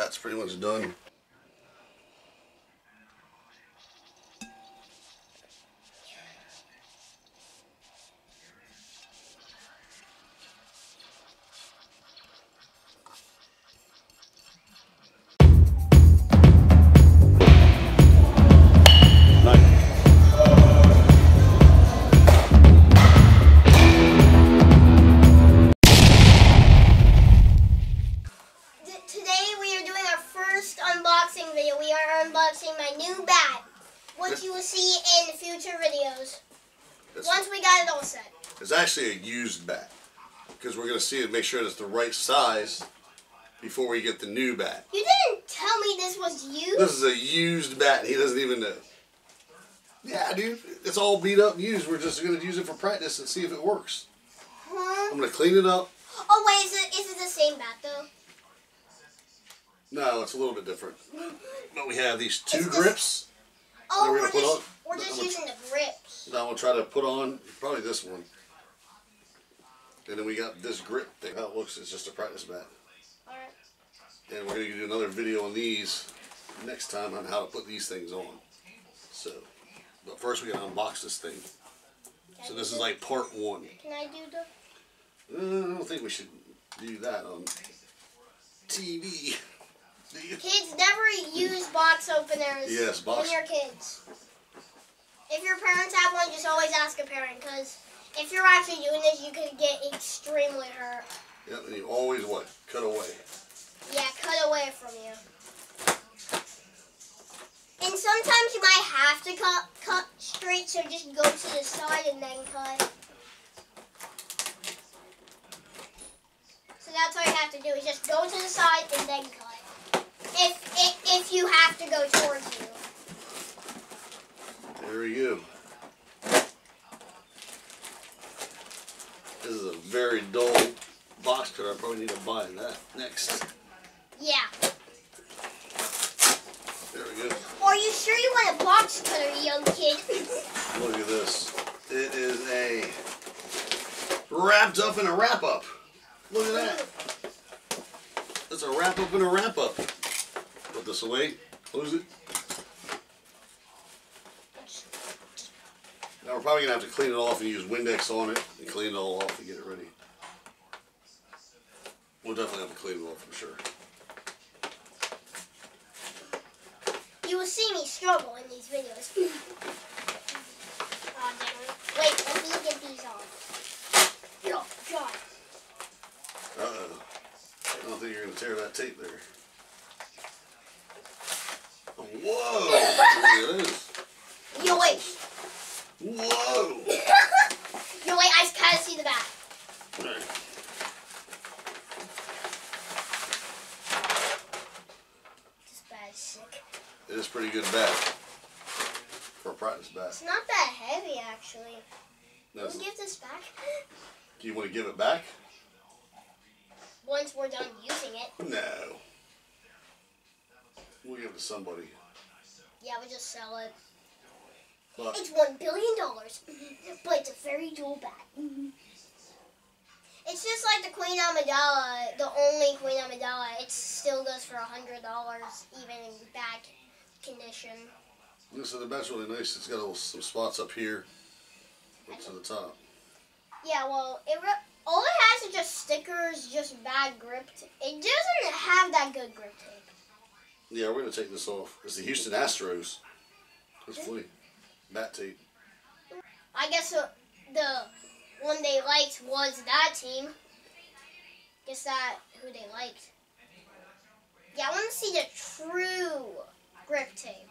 bat's pretty much done. Once we got it all set. it's actually a used bat because we're gonna see it, make sure it's the right size before we get the new bat. You didn't tell me this was used. This is a used bat. He doesn't even know. Yeah, dude, it's all beat up and used. We're just gonna use it for practice and see if it works. Huh? I'm gonna clean it up. Oh wait, is it is it the same bat though? No, it's a little bit different. But we have these two It's the- grips. Oh, we're we're gonna put just on? we're just I'm gonna- using the grips. Now we'll try to put on probably this one. And then we got this grip thing. How it looks is just a practice bat. Alright. And we're gonna do another video on these next time on how to put these things on. So, but first we gotta unbox this thing. So this is like part one. Can I do the? Uh, I don't think we should do that on TV. Kids never use box openers. Yes, box- When you're kids. If your parents have one, just always ask a parent because if you're actually doing this, you could get extremely hurt. Yep, and you always what? Cut away. Yeah, cut away from you. And sometimes you might have to cut cut straight, so just go to the side and then cut. So that's all you have to do is just go to the side and then cut. If if, if you have to go towards you. There we go. This is a very dull box cutter. I probably need to buy that next. Yeah. There we go. Are you sure you want a box cutter, young kid? Look at this. It is a wrapped up in a wrap up. Look at that. It's a wrap up in a wrap up. Put this away. Close it. Now we're probably gonna have to clean it off and use Windex on it and clean it all off to get it ready. We'll definitely have to clean it off for sure. You will see me struggle in these videos. Damn. Wait, let me get these on. Yo, God. Uh oh. I don't think you're gonna tear that tape there. Whoa! Look at this. Yo, wait. Whoa! Yo, wait, I kind of see the back. This bag is sick. It is pretty good bat for a practice bat. It's not that heavy, actually. No, Can we give this back? do you want to give it back? Once we're done using it. No. We'll give it to somebody. Yeah, we just sell it. It's one billion dollars, but it's a very dual bat. It's just like the Queen Amidala, the only Queen Amidala. It still goes for a hundred dollars, even in bad condition. so the bat's really nice. It's got little, some spots up here, up to the top. Yeah, well, it all it has is just stickers, just bad grip. It doesn't have that good grip tape. Yeah, we're gonna take this off. It's the Houston Astros. Hopefully, bat tape. I guess the, the one they liked was that team. Guess that who they liked. Yeah, I want to see the true grip tape.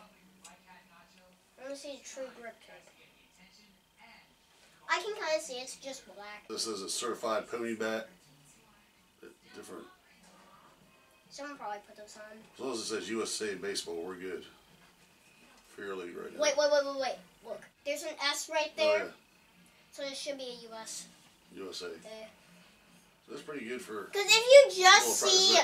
I want to see the true grip tape. I can kind of see it's just black. This is a certified pony bat. Different. Someone probably put those on. As long as it says USA Baseball, we're good. For your league right now. Wait, wait, wait, wait, wait. Look, there's an S right Oh, there, so it should be a US. USA. there. That's pretty good for. Because if you just see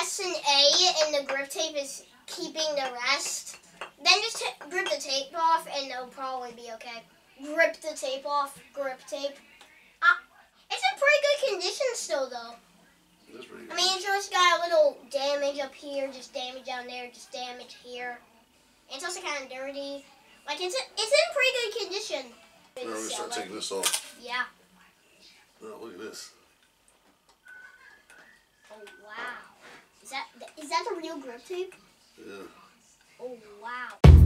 S and A and the grip tape is keeping the rest, then just grip the tape off and it'll probably be okay. Grip the tape off, grip tape. Ah, it's in pretty good condition still though. That's pretty good. I mean, it's just got a little damage up here, just damage down there, just damage here. And it's also kind of dirty. Like, it's, it's in pretty good condition. We're gonna start taking this off. Yeah. Oh, look at this. Oh, wow. Is that, is that the real grip tape? Yeah. Oh, wow.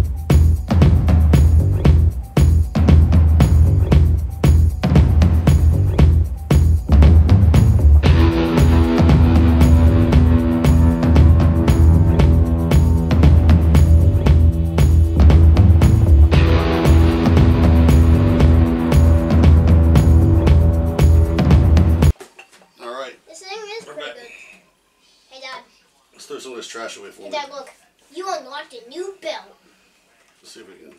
Throw some of this trash away for me. Dad, look. You unlocked a new belt. Let's see if we can.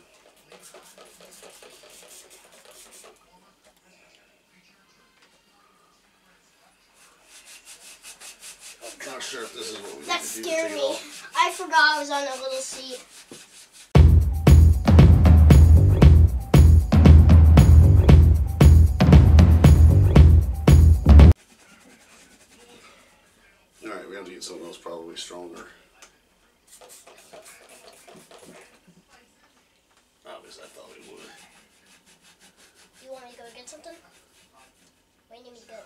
Not sure if this is what we That need to do to scared me. I forgot I was on a little seat. All right, we have to get something else probably stronger. Obviously, I thought we would. You want me to go get something? What do you need me to get?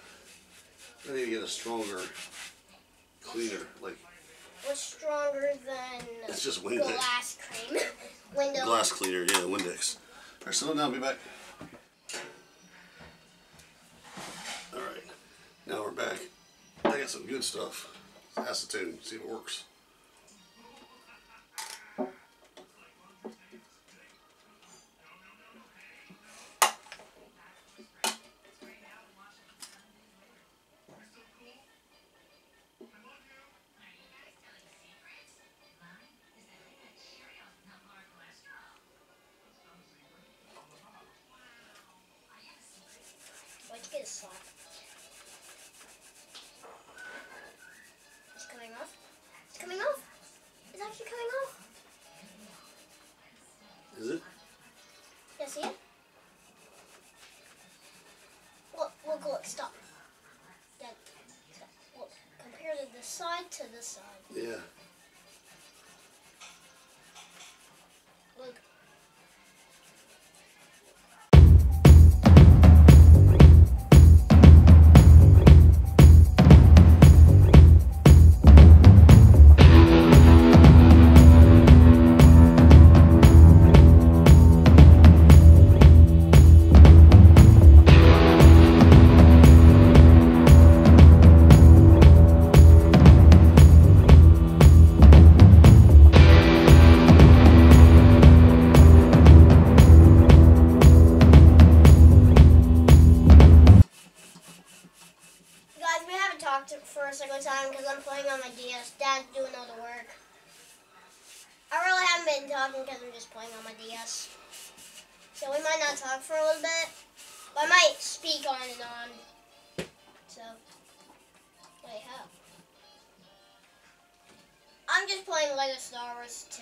I need to get a stronger cleaner. Like What's stronger than it's just Windex. glass cream? Window. Glass cleaner, yeah, Windex. All right, so now I'll be back. All right, now we're back. I got some good stuff. Acetone, see if it works. Get a sock? It's coming off. It's coming off. It's actually coming off. Is it? Yeah, see it? Look, look, look, stop. Stop. Look, compare this side to the side. Yeah. I'm just playing on my DS. So we might not talk for a little bit. But I might speak on and on. So, wait, how? I'm just playing Lego Star Wars 2.